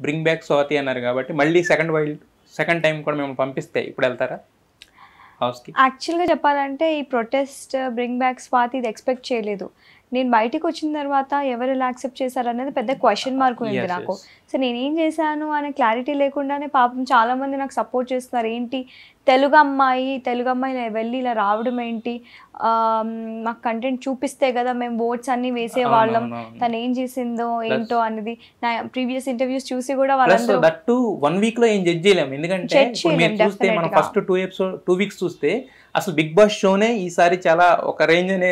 Bring back Swathi అన్నారు కాబట్టి మళ్ళీ సెకండ్ వైల్డ్ సెకండ్ టైం కూడా మేము పంపిస్తే ఇప్పుడు వెళ్తారా? హౌస్కి యాక్చువల్గా చెప్పాలంటే ఈ ప్రొటెస్ట్ బ్రింగ్ బ్యాక్ స్వాతి ఇది ఎక్స్పెక్ట్ చేయలేదు. నేను బయటికి వచ్చిన తర్వాత ఎవరు ఇలా యాక్సెప్ట్ చేశారు అనేది పెద్ద క్వశ్చన్ మార్క్ ఉంది నాకు. సో నేనేం చేశాను అనే క్లారిటీ లేకుండానే పాపం చాలా మంది నాకు సపోర్ట్ చేస్తున్నారు ఏంటి తెలుగు అమ్మాయి తెలుగు అమ్మాయి వెళ్ళి ఇలా రావడం ఏంటి మాకు కంటెంట్ చూపిస్తే కదా మేము ఓట్స్ అన్ని వేసేవాళ్ళం. తను ఏం చేసిందో ఏంటో అనేది నా ప్రీవియస్ ఇంటర్వ్యూస్ చూసి కూడా వాళ్ళందరూ దట్ వన్ వీక్లో ఏం జడ్జ్ చేయలేము ఎందుకంటే మీరు చూస్తే మనం. First two episode two weeks చూస్తే అసలు బిగ్ బాస్ షోనే ఈసారి చాలా ఒక రేంజ్ అనే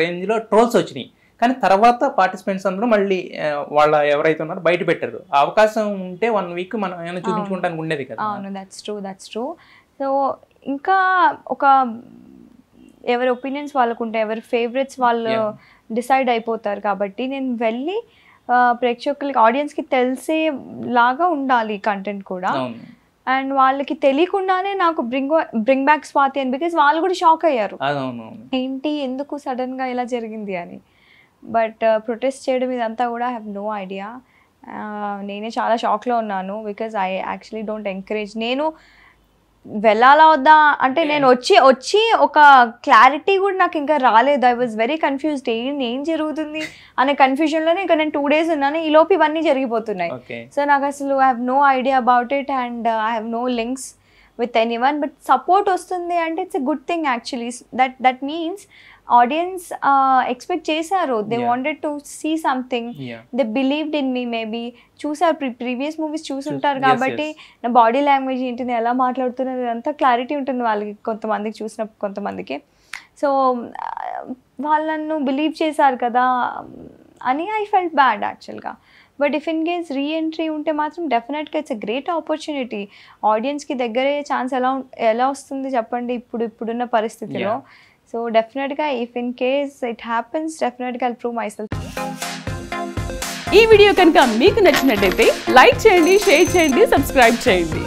రేంజ్లో ట్రోల్స్ వచ్చినాయి కానీ తర్వాత పార్టిసిపెంట్స్ అందరూ మళ్ళీ వాళ్ళ ఎవరైతే ఉన్నారో బయట పెట్టారు. అవకాశం ఉంటే వన్ వీక్ మనం ఏమైనా చూపించుకోవడానికి ఉండేది కదా. అవును that's true that's true so ఇంకా ఒక ఎవరి ఒపీనియన్స్ వాళ్ళకు ఉంటాయి ఎవరి ఫేవరెట్స్ వాళ్ళు. డిసైడ్ అయిపోతారు కాబట్టి నేను వెళ్ళి ప్రేక్షకులకి ఆడియన్స్కి తెలిసే లాగా ఉండాలి కంటెంట్ కూడా. అండ్ వాళ్ళకి తెలియకుండానే నాకు బ్రింగ్ బ్రింగ్ బ్యాక్ స్వాతి అని బికాస్ వాళ్ళు కూడా షాక్ అయ్యారు. ఏంటి ఎందుకు సడన్గా ఇలా జరిగింది అని. బట్ ప్రొటెస్ట్ చేయడం ఇదంతా కూడా ఐ హ్యావ్ నో ఐడియా నేనే చాలా షాక్లో ఉన్నాను because I actually don't encourage నేను వెళ్ళాలా వద్దా? అంటే నేను వచ్చి వచ్చి ఒక క్లారిటీ కూడా నాకు ఇంకా రాలేదు. ఐ వాజ్ వెరీ కన్ఫ్యూజ్డ్ ఏం ఏం జరుగుతుంది? అనే కన్ఫ్యూజన్లోనే ఇంకా నేను టూ డేస్ ఉన్నాను. ఈ లోపు ఇవన్నీ జరిగిపోతున్నాయి. సో నాకు అసలు I have no idea about it and I have no links with anyone but support వస్తుంది అంటే it's a good thing actually that that means audience expect చేశారు. They. Wanted to see something they believed in me maybe చూసారు previous movies చూసుంటారు కాబట్టి. నా body language ఏంటి నేను ఎలా మాట్లాడుతున్నది అంతా క్లారిటీ ఉంటుంది వాళ్ళకి కొంతమందికి చూసిన కొంతమందికి. సో వాళ్ళు నన్ను బిలీవ్ చేశారు కదా అని ఐ ఫెల్ట్ బ్యాడ్ యాక్చువల్గా but if in case reentry ఉంటే మాత్రం డెఫినెట్గా ఇట్స్ ఎ గ్రేట్ ఆపర్చునిటీ ఆడియన్స్కి దగ్గరే ఛాన్స్ ఎలా ఎలా వస్తుంది చెప్పండి ఇప్పుడు ఇప్పుడున్న పరిస్థితిలో. సో డెఫినెట్గా if in case it happens డెఫినెట్గా ఐ ప్రూవ్ మై సెల్ఫ్ ఈ వీడియో కనుక మీకు నచ్చినట్టయితే లైక్ చేయండి షేర్ చేయండి సబ్స్క్రైబ్ చేయండి.